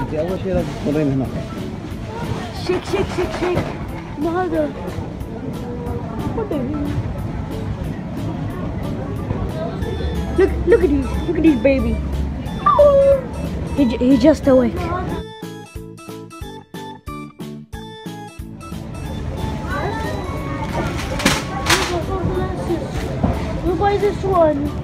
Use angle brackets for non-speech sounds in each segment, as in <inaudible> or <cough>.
انت اول شيء لازم تدخلين هنا شيك شيك شيك شيك ما هذا Look, look at these, look at these baby. He, j- he just awake. We'll buy this one.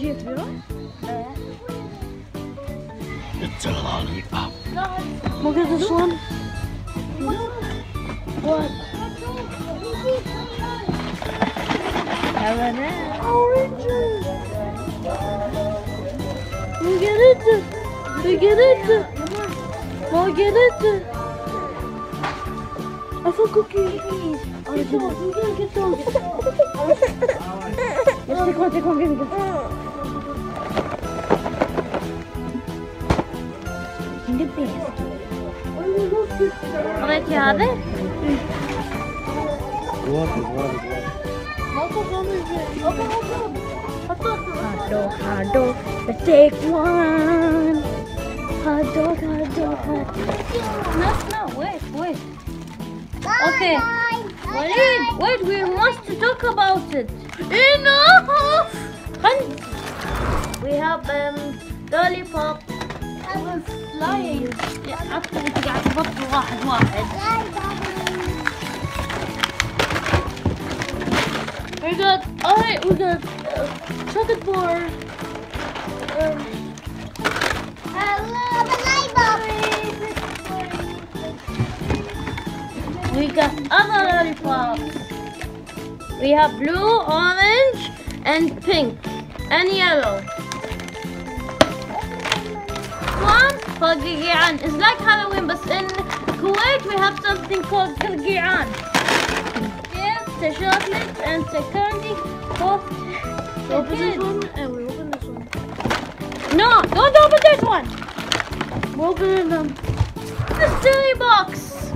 Jumbo. Wat is dit? It's a lollipop. Look at this one. What? Oranges. Look at it. Look at it. Look at it. I found cookies. Get those. We gotta get those. Yes, take one, take one, give me, the best. What you have it? Water, water, water. Hot dog, hot dog, let's take one. Hot dog, hot dog, hot dog. No, no, wait, wait. Okay. Wait, wait, we must talk about it. Enough! We have um, lollipop flying. Yeah, أكثر أنت قاعد تبطل واحد واحد. We got, alright, we got uh, chocolate bar. Um, We got other lollipops. We have blue, orange, and pink, and yellow. One It's like Halloween, but in Kuwait we have something called Gargean. Here's the chocolate and the candy. Both. open this one and uh, we open this one. No, don't open this one. We're opening them. The silly box.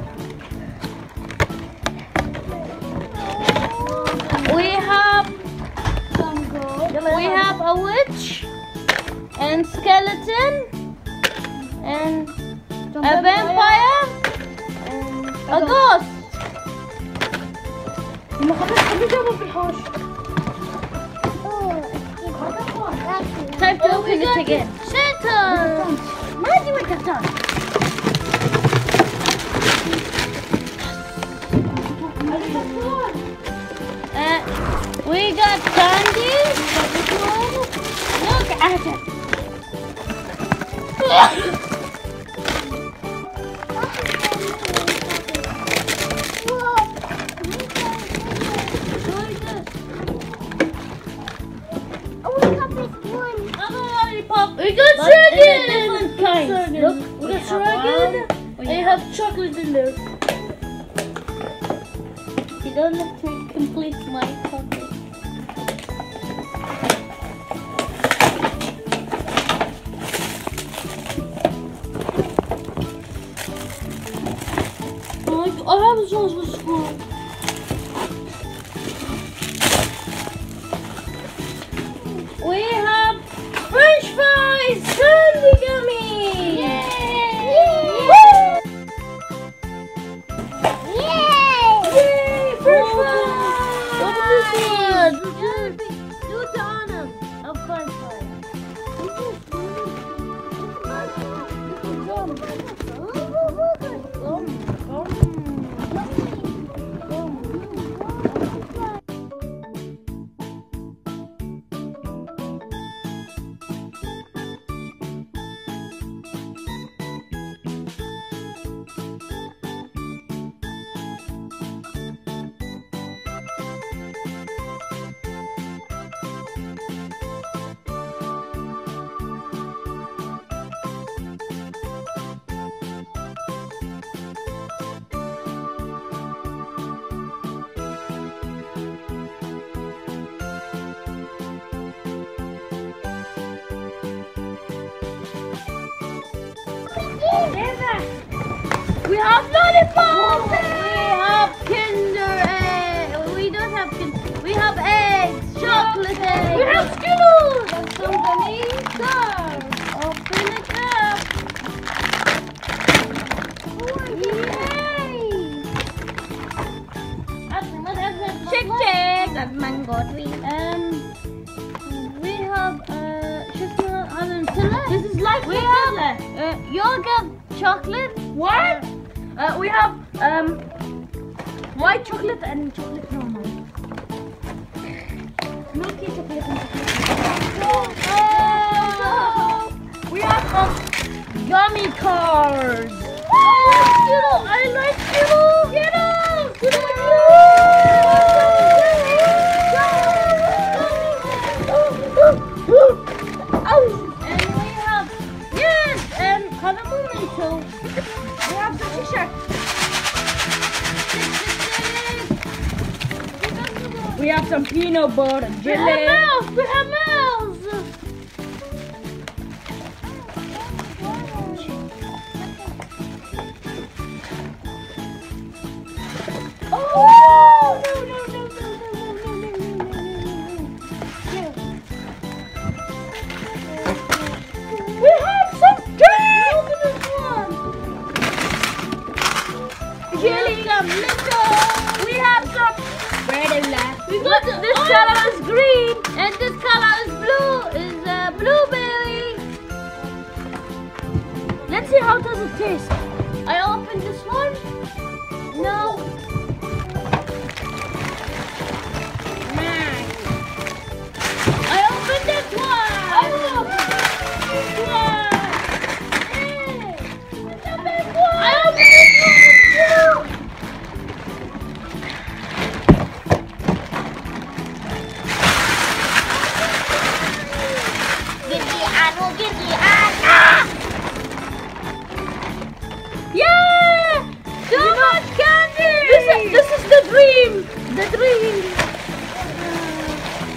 We have we have a witch and skeleton and a vampire and a ghost. ما خلص خليه جابه في الحوش. Time to open it again. Santa. ما ادري وين كتان. Uh, we got candy. Look at it. <laughs> have chocolate in there. You don't have to complete my copy. We have lollipops. We have Kinder egg. We don't have Kinder. We have eggs, chocolate eggs. We have Skittles. Have some gummies. There. Open it up. Check, check. That's mango tree. Um, we have uh, chocolate and Nutella. Like We have uh, yogurt chocolate. What? Uh, we have um white chocolate and chocolate normal. Milky chocolate and chocolate. Oh, We have um gummy cars. oh, I like Skittles. Ne yaptın Şişer? We have some peanut butter jelly. We have milk. We have milk. Blueberry. Let's see how does it taste.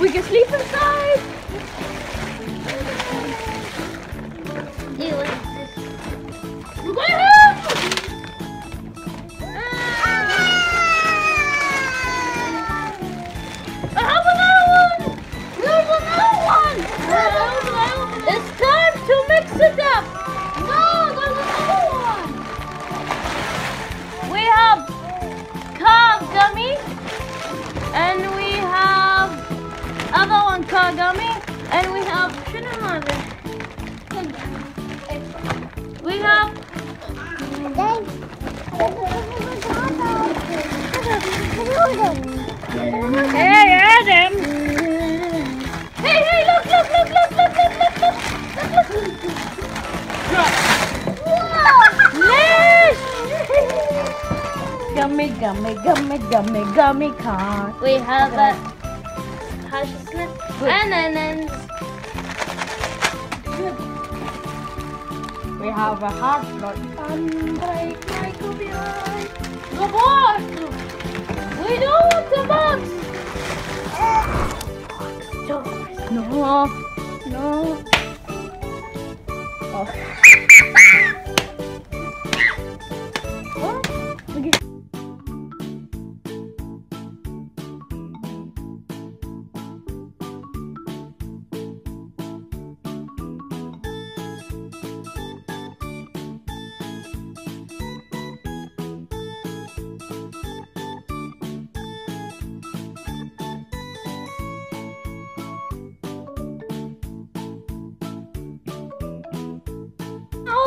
ruhiges Lied sein. Gummy, gummy, gummy, gummy, gummy car. We have a hazelnut ananas. We have a hot dog. Unbreak my copyright. The box. We don't want the box. No. No. Oh.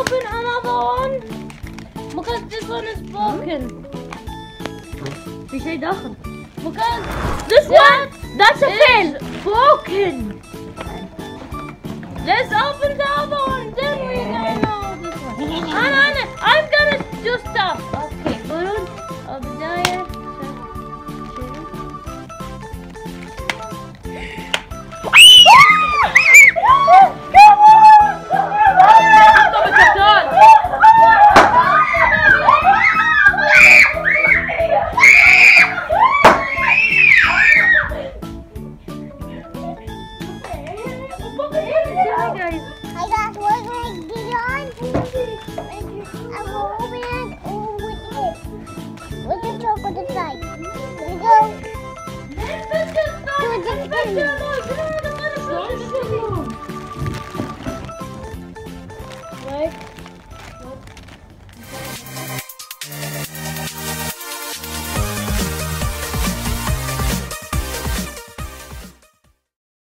open another one because this one is broken. We say nothing. Because this that one, that's a fail. Broken. Let's open that. Bye.